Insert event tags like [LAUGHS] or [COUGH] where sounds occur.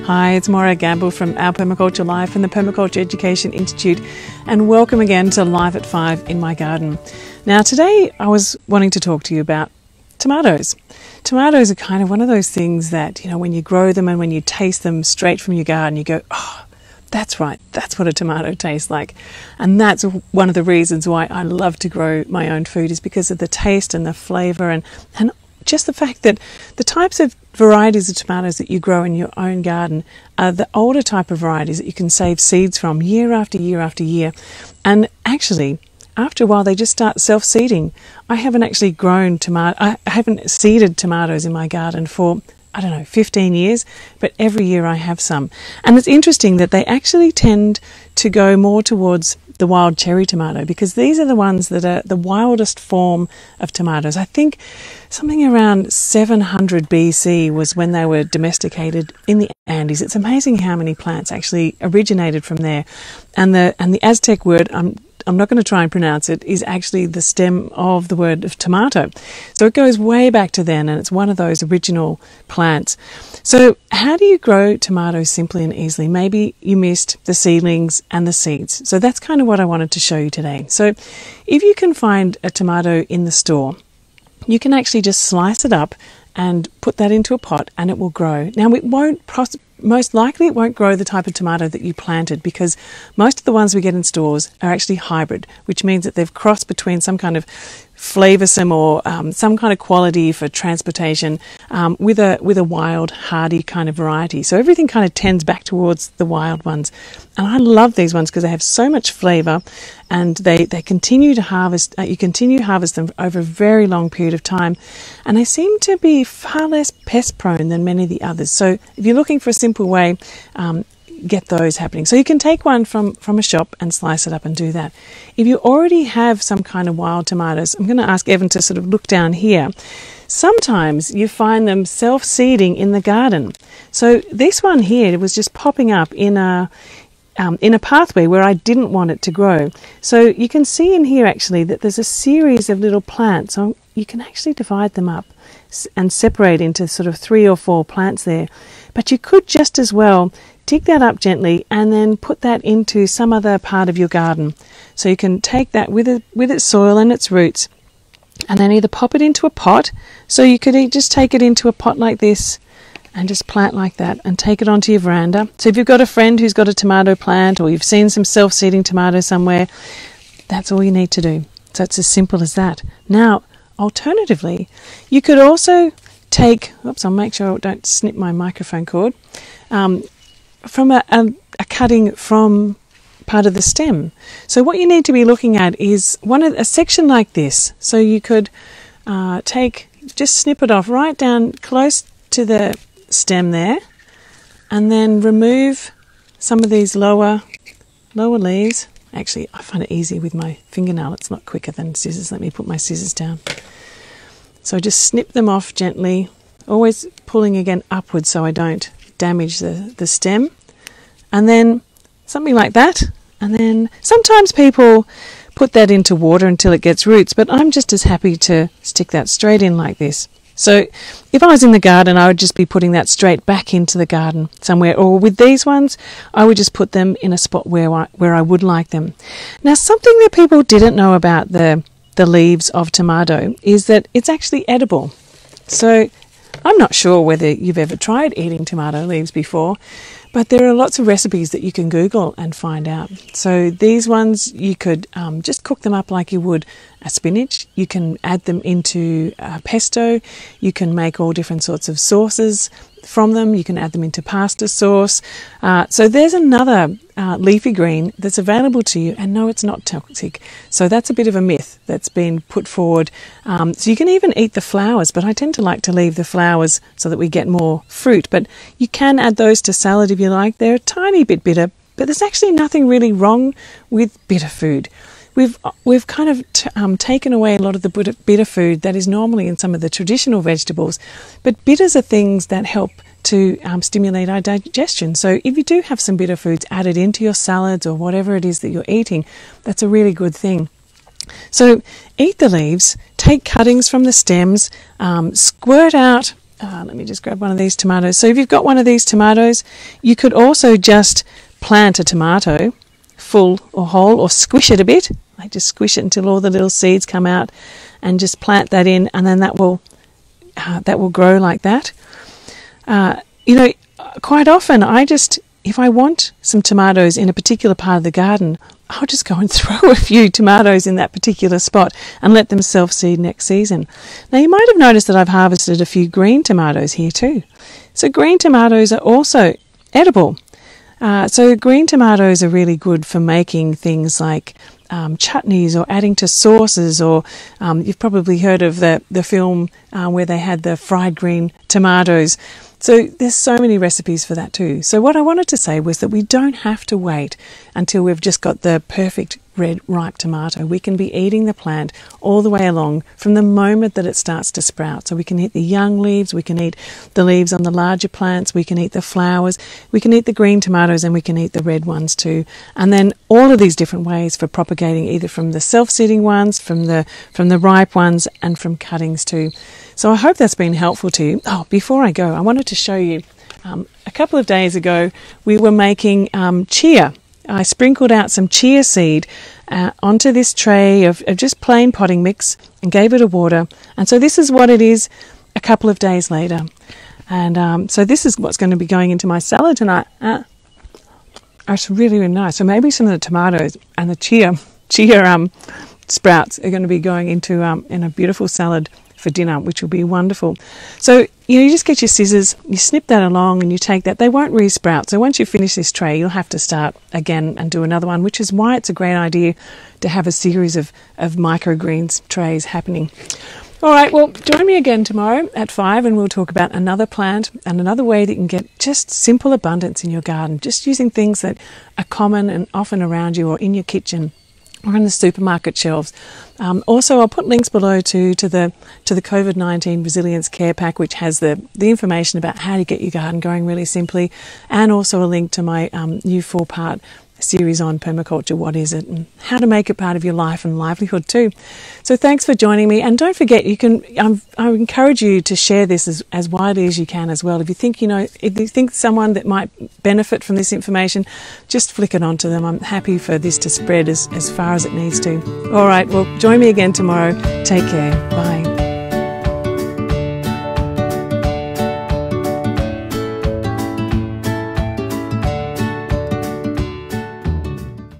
Hi, it's Morag Gamble from Our Permaculture Life and the Permaculture Education Institute, and welcome again to Live at 5 in my garden. Now, today I was wanting to talk to you about tomatoes. Tomatoes are kind of one of those things that, you know, when you grow them and when you taste them straight from your garden, you go, oh, that's right, that's what a tomato tastes like. And that's one of the reasons why I love to grow my own food is because of the taste and the flavour and, and just the fact that the types of varieties of tomatoes that you grow in your own garden are the older type of varieties that you can save seeds from year after year after year. And actually, after a while, they just start self seeding. I haven't actually grown tomato, I haven't seeded tomatoes in my garden for I don't know, 15 years, but every year I have some. And it's interesting that they actually tend to go more towards the wild cherry tomato because these are the ones that are the wildest form of tomatoes. I think something around 700 BC was when they were domesticated in the Andes. It's amazing how many plants actually originated from there. And the and the Aztec word I'm I'm not going to try and pronounce it, is actually the stem of the word of tomato. So it goes way back to then, and it's one of those original plants. So, how do you grow tomatoes simply and easily? Maybe you missed the seedlings and the seeds. So, that's kind of what I wanted to show you today. So, if you can find a tomato in the store, you can actually just slice it up and put that into a pot and it will grow. Now, it won't most likely it won't grow the type of tomato that you planted because most of the ones we get in stores are actually hybrid, which means that they've crossed between some kind of flavoursome or um, some kind of quality for transportation um, with a with a wild, hardy kind of variety. So everything kind of tends back towards the wild ones, and I love these ones because they have so much flavour, and they they continue to harvest. Uh, you continue to harvest them over a very long period of time, and they seem to be far less pest prone than many of the others. So if you're looking for a simple way, um, get those happening. So you can take one from, from a shop and slice it up and do that. If you already have some kind of wild tomatoes, I'm going to ask Evan to sort of look down here. Sometimes you find them self seeding in the garden. So this one here was just popping up in a um, in a pathway where I didn't want it to grow. So you can see in here actually that there's a series of little plants. So you can actually divide them up and separate into sort of three or four plants there. But you could just as well dig that up gently and then put that into some other part of your garden. So you can take that with it, with its soil and its roots and then either pop it into a pot. So you could just take it into a pot like this and just plant like that and take it onto your veranda. So if you've got a friend who's got a tomato plant or you've seen some self-seeding tomatoes somewhere, that's all you need to do. So it's as simple as that. Now, alternatively, you could also take, oops, I'll make sure I don't snip my microphone cord. Um, from a, a, a cutting from part of the stem. So what you need to be looking at is one of, a section like this. So you could uh, take just snip it off right down close to the stem there, and then remove some of these lower lower leaves. Actually, I find it easy with my fingernail. It's not quicker than scissors. Let me put my scissors down. So just snip them off gently, always pulling again upwards so I don't damage the, the stem. And then something like that. And then sometimes people put that into water until it gets roots, but I'm just as happy to stick that straight in like this. So if I was in the garden, I would just be putting that straight back into the garden somewhere. Or with these ones, I would just put them in a spot where I, where I would like them. Now, something that people didn't know about the the leaves of tomato is that it's actually edible. So I'm not sure whether you've ever tried eating tomato leaves before, but there are lots of recipes that you can Google and find out. So these ones, you could um, just cook them up like you would a spinach. You can add them into pesto. You can make all different sorts of sauces from them. You can add them into pasta sauce. Uh, so there's another uh, leafy green that's available to you, and no, it's not toxic. So that's a bit of a myth that's been put forward. Um, so you can even eat the flowers, but I tend to like to leave the flowers so that we get more fruit. But you can add those to salad if you like. They're a tiny bit bitter, but there's actually nothing really wrong with bitter food we've we've kind of um, taken away a lot of the bitter food that is normally in some of the traditional vegetables, but bitters are things that help to um, stimulate our digestion. So if you do have some bitter foods added into your salads or whatever it is that you're eating, that's a really good thing. So eat the leaves, take cuttings from the stems, um, squirt out uh, let me just grab one of these tomatoes. So if you've got one of these tomatoes, you could also just plant a tomato full or whole or squish it a bit. Like just squish it until all the little seeds come out and just plant that in and then that will uh, that will grow like that. Uh, you know, quite often I just if I want some tomatoes in a particular part of the garden, I'll just go and [LAUGHS] throw a few tomatoes in that particular spot and let them self seed next season. Now, you might have noticed that I've harvested a few green tomatoes here too. So, green tomatoes are also edible. Uh, so, green tomatoes are really good for making things like um, chutneys or adding to sauces, or um, you've probably heard of the, the film uh, where they had the fried green tomatoes. So there's so many recipes for that too. So what I wanted to say was that we don't have to wait until we've just got the perfect red ripe tomato. We can be eating the plant all the way along from the moment that it starts to sprout. So we can eat the young leaves, we can eat the leaves on the larger plants, we can eat the flowers, we can eat the green tomatoes, and we can eat the red ones too. And then all of these different ways for propagating either from the self-seeding ones, from the from the ripe ones, and from cuttings too. So I hope that's been helpful to you. Oh, before I go, I wanted to show you. Um, a couple of days ago, we were making um, chia I sprinkled out some chia seed uh, onto this tray of, of, just plain potting mix and gave it a water. And so this is what it is a couple of days later. And um, so this is what's going to be going into my salad tonight. Uh, it's really, really nice. So maybe some of the tomatoes and the chia, [LAUGHS] chia um, sprouts are going to be going into um, in a beautiful salad for dinner, which will be wonderful. So, you know, you just get your scissors, you snip that along, and you take that. They won't re sprout. So, once you finish this tray, you'll have to start again and do another one, which is why it's a great idea to have a series of, of microgreens trays happening. All right, well, join me again tomorrow at 5 and we'll talk about another plant and another way that you can get just simple abundance in your garden, just using things that are common and often around you or in your kitchen or in the supermarket shelves. Um, also, I'll put links below to to the to the COVID nineteen resilience care pack, which has the the information about how to get your garden going really simply, and also a link to my um, new four part series on permaculture. What is it and how to make it part of your life and livelihood too. So thanks for joining me. And don't forget, you can, um, I encourage you to share this as, as widely as you can as well. If you think, you know, if you think someone that might benefit from this information, just flick it onto them. I'm happy for this to spread as, as far as it needs to. All right. Well, join me again tomorrow. Take care. Bye.